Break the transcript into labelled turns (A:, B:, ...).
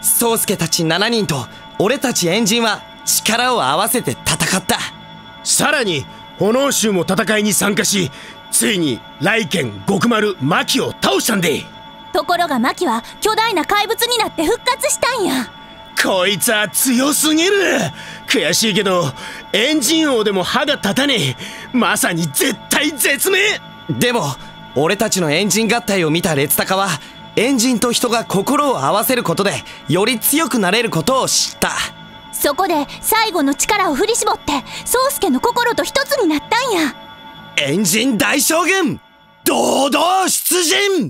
A: 宗介たち7人と俺たちエンジンは力を合わせて戦った。
B: さらに炎衆も戦いに参加しついに雷剣極丸マキを倒したんで。
C: ところがマキは巨大な怪物になって復活したんや。
B: こいつは強すぎる。悔しいけどエンジン王でも歯が立たねえ。まさに絶対絶命。
A: でも俺たちのエンジン合体を見た列高はエンジンと人が心を合わせることでより強くなれることを知った。
C: そこで最後の力を振り絞って宗介の心と一つになったんや。
A: エンジン大将軍堂々出陣